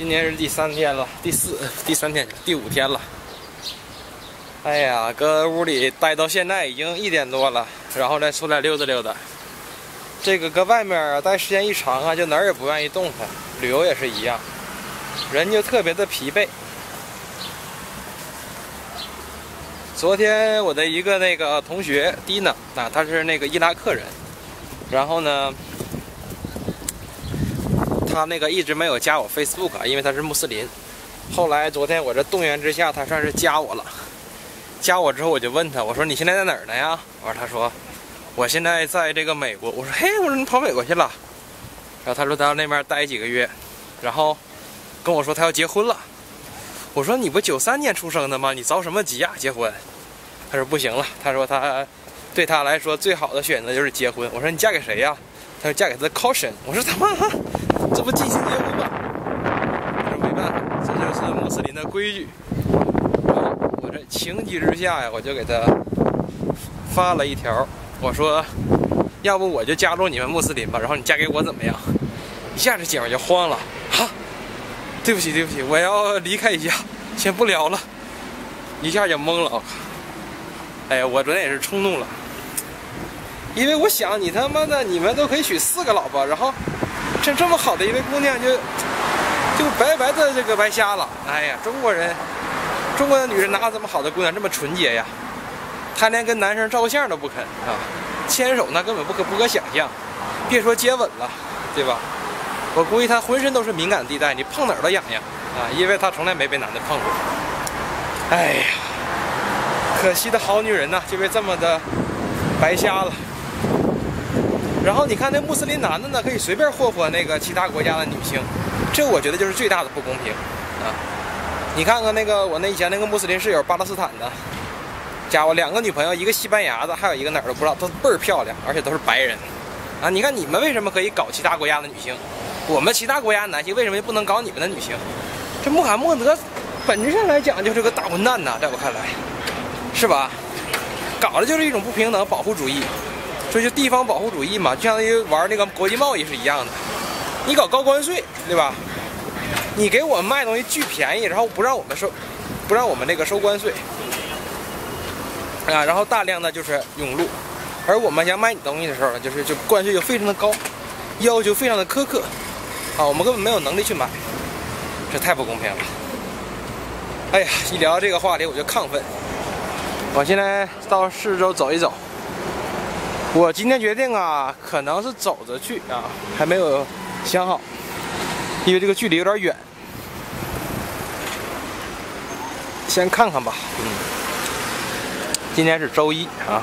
今天是第三天了，第四、第三天、第五天了。哎呀，搁屋里待到现在已经一点多了，然后再出来溜达溜达。这个搁外面，待时间一长啊，就哪儿也不愿意动弹。旅游也是一样，人就特别的疲惫。昨天我的一个那个同学 Dina 啊，他是那个伊拉克人，然后呢。他那个一直没有加我 Facebook，因为他是穆斯林。后来昨天我这动员之下，他算是加我了。加我之后，我就问他，我说你现在在哪儿呢呀？我说他说我现在在这个美国。我说嘿，我说你跑美国去了。然后他说他要那边待几个月，然后跟我说他要结婚了。我说你不九三年出生的吗？你着什么急呀？结婚？他说不行了。他说他对他来说最好的选择就是结婚。我说你嫁给谁呀？他说嫁给他的 Caution。我说他妈。这不进行结婚吗？他说没办法，这就是穆斯林的规矩。然后我这情急之下呀，我就给他发了一条，我说：“要不我就加入你们穆斯林吧，然后你嫁给我怎么样？”一下这姐们就慌了，哈，对不起对不起，我要离开一下，先不聊了。一下就懵了，哎呀，我昨天也是冲动了，因为我想你他妈的，你们都可以娶四个老婆，然后。这这么好的一位姑娘，就就白白的这个白瞎了。哎呀，中国人，中国的女人哪有这么好的姑娘这么纯洁呀？她连跟男生照个相都不肯啊，牵手那根本不可不可想象，别说接吻了，对吧？我估计她浑身都是敏感地带，你碰哪儿都痒痒啊，因为她从来没被男的碰过。哎呀，可惜的好女人呐，就被这么的白瞎了。然后你看那穆斯林男的呢，可以随便霍霍那个其他国家的女性，这我觉得就是最大的不公平啊！你看看那个我那以前那个穆斯林室友巴勒斯坦的，家伙两个女朋友，一个西班牙的，还有一个哪儿都不知道，都倍儿漂亮，而且都是白人啊！你看你们为什么可以搞其他国家的女性，我们其他国家的男性为什么就不能搞你们的女性？这穆罕默德本质上来讲就是个大混蛋呐，在我看来，是吧？搞的就是一种不平等保护主义。这就地方保护主义嘛，就相当于玩那个国际贸易是一样的。你搞高关税，对吧？你给我们卖东西巨便宜，然后不让我们收，不让我们那个收关税啊，然后大量的就是涌入。而我们想买你东西的时候呢，就是就关税就非常的高，要求非常的苛刻啊，我们根本没有能力去买，这太不公平了。哎呀，一聊这个话题我就亢奋。我现在到市州走一走。我今天决定啊，可能是走着去啊，还没有想好，因为这个距离有点远，先看看吧。嗯，今天是周一啊。